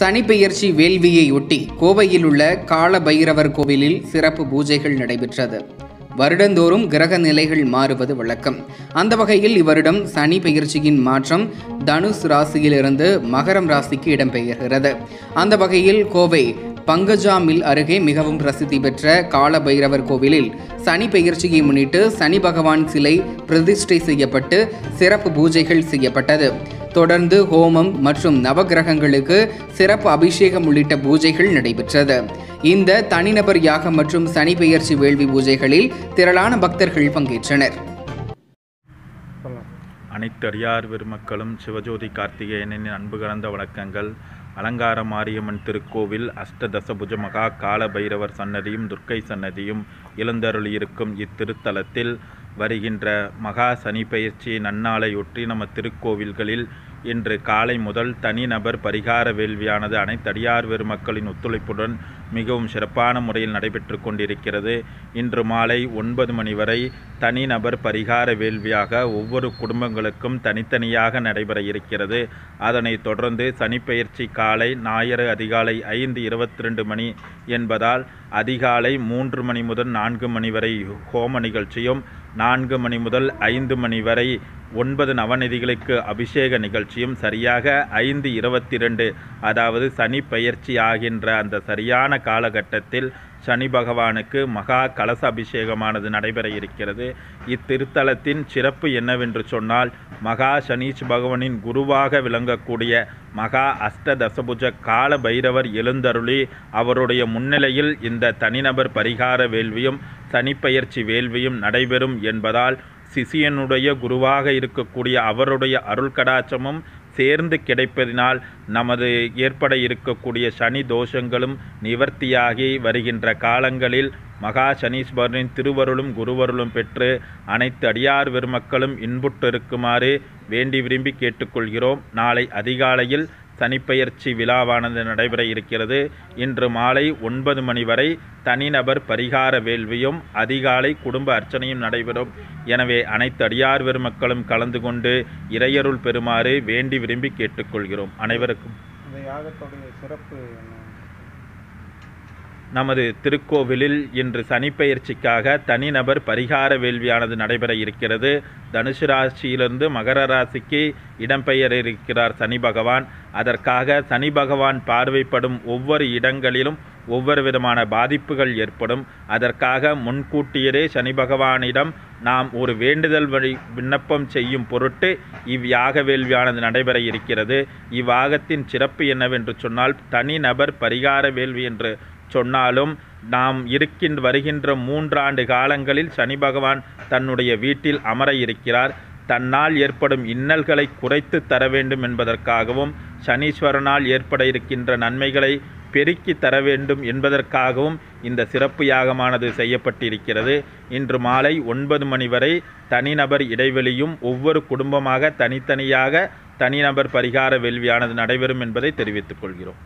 சனிப்பெயர்ச்சி வேள்வியையொட்டி கோவையில் உள்ள கால பைரவர் கோவிலில் சிறப்பு பூஜைகள் நடைபெற்றது. வருடந்தோறும் கிரக நிலைகள் மாறுவது வழக்கம். அந்த வகையில் இவரிடம் சனி பெயர்ச்சியின் மாற்றம் தனுஷ் ராசியிலிருந்து மகரம் ராசிக்கு இடம்பெயர்கிறது. அந்த வகையில் கோவை பங்கஜாமில் அருகே மிகவும் பிரசித்தி பெற்ற கால பைரவர் கோவிலில் சனி பெயர்ச்சியை முன்னிட்டு சனி பகவான் சிலை பிரதிஷ்டை செய்யப்பட்டு சிறப்பு பூஜைகள் செய்யப்பட்டது. தொடர்ந்து ஹோமம் மற்றும் நவகிரகங்களுக்கு சிறப்பு அபிஷேகம் உள்ளிட்ட பூஜைகள் நடைபெற்றது. இந்த தனிநபர் யாகம் மற்றும் சனி பெயர்ச்சி வேள்வி பூஜைகளில் திரளான பக்தர்கள் பங்கேற்றனர். அனைத்து அடியார் பெருமக்களும் சிவஜோதி கார்த்திகேயனின் அன்பு கலந்த வணக்கங்கள். அலங்கார மாரியம்மன் திருக்கோவில் அஷ்டதசபுஜ மகா கால பைரவர் சன்னதியும் துர்க்கை சன்னதியும் எழுந்தருளியிருக்கும் இத்திருத்தலத்தில் வருகின்ற மகா சனி பயிற்சி நன்னாளையொற்றி நம்ம திருக்கோவில்களில் இன்று காலை முதல் தனிநபர் பரிகார வேள்வியானது அனைத்தடியார் பெருமக்களின் ஒத்துழைப்புடன் மிகவும் சிறப்பான முறையில் நடைபெற்று கொண்டிருக்கிறது. இன்று மாலை ஒன்பது மணி வரை தனிநபர் பரிகார வேள்வியாக ஒவ்வொரு குடும்பங்களுக்கும் தனித்தனியாக நடைபெற இருக்கிறது. அதனைத் தொடர்ந்து சனிப்பெயர்ச்சி காலை ஞாயிறு அதிகாலை ஐந்து இருபத்தி ரெண்டு மணி என்பதால் அதிகாலை மூன்று மணி முதல் நான்கு மணி வரை ஹோம நிகழ்ச்சியும் நான்கு மணி முதல் ஐந்து மணி வரை ஒன்பது நவநிதிகளுக்கு அபிஷேக நிகழ்ச்சியும் சரியாக ஐந்து இருபத்தி ரெண்டு அதாவது சனி பெயர்ச்சி ஆகின்ற அந்த சரியான காலகட்டத்தில் சனி பகவானுக்கு மகா கலச அபிஷேகமானது நடைபெற இருக்கிறது. இத்திருத்தலத்தின் சிறப்பு என்னவென்று சொன்னால் மகா சனீஷ் பகவானின் குருவாக விளங்கக்கூடிய மகா அஷ்டதசபுஜ கால பைரவர் எழுந்தருளி அவருடைய முன்னிலையில் இந்த தனிநபர் பரிகார வேள்வியும் சனிப்பெயர்ச்சி வேள்வியும் நடைபெறும் என்பதால் சிசியனுடைய குருவாக இருக்கக்கூடிய அவருடைய அருள் கடாச்சமும் சேர்ந்து கிடைப்பதினால் நமது ஏற்பட இருக்கக்கூடிய சனி தோஷங்களும் நிவர்த்தியாகி வருகின்ற காலங்களில் மகா சனீஸ்வரனின் திருவருளும் குருவருளும் பெற்று அனைத்து அடியார் பெருமக்களும் இன்புற்றிருக்குமாறு வேண்டி விரும்பி கேட்டுக்கொள்கிறோம். நாளை அதிகாலையில் சனிப்பெயர்ச்சி விழாவானது நடைபெற இருக்கிறது. இன்று மாலை ஒன்பது மணி வரை தனிநபர் பரிகார வேள்வியும் அதிகாலை குடும்ப அர்ச்சனையும் நடைபெறும். எனவே அனைத்து அடியார் பெருமக்களும் கலந்து கொண்டு இறையருள் பெறுமாறு வேண்டி விரும்பி கேட்டுக்கொள்கிறோம். அனைவருக்கும் இந்த யாகத்துடைய சிறப்பு என்ன? நமது திருக்கோவிலில் இன்று சனிப்பெயர்ச்சிக்காக தனிநபர் பரிகார வேள்வியானது நடைபெற இருக்கிறது. தனுசு ராசியிலிருந்து மகர ராசிக்கு இடம்பெயர் இருக்கிறார் சனி பகவான். அதற்காக சனி பகவான் பார்வைப்படும் ஒவ்வொரு இடங்களிலும் ஒவ்வொரு விதமான பாதிப்புகள் ஏற்படும். அதற்காக முன்கூட்டியரே சனி பகவானிடம் நாம் ஒரு வேண்டுதல் வழி விண்ணப்பம் செய்யும் பொருட்டு இவ்யாக வேள்வியானது நடைபெற இருக்கிறது. இவ்வாகத்தின் சிறப்பு என்னவென்று சொன்னால் தனிநபர் பரிகார வேள்வி என்று சொன்னாலும் நாம் இருக்கின்ற வருகின்ற மூன்றாண்டு காலங்களில் சனி பகவான் தன்னுடைய வீட்டில் அமர இருக்கிறார். தன்னால் ஏற்படும் இன்னல்களை குறைத்து தர வேண்டும் என்பதற்காகவும் சனீஸ்வரனால் ஏற்பட இருக்கின்ற நன்மைகளை பெருக்கி தர வேண்டும் என்பதற்காகவும் இந்த சிறப்பு யாகமானது செய்யப்பட்டிருக்கிறது. இன்று மாலை ஒன்பது மணி வரை தனிநபர் இடைவெளியும் ஒவ்வொரு குடும்பமாக தனித்தனியாக தனிநபர் பரிகார வேள்வியானது நடைபெறும் என்பதை தெரிவித்துக் கொள்கிறோம்.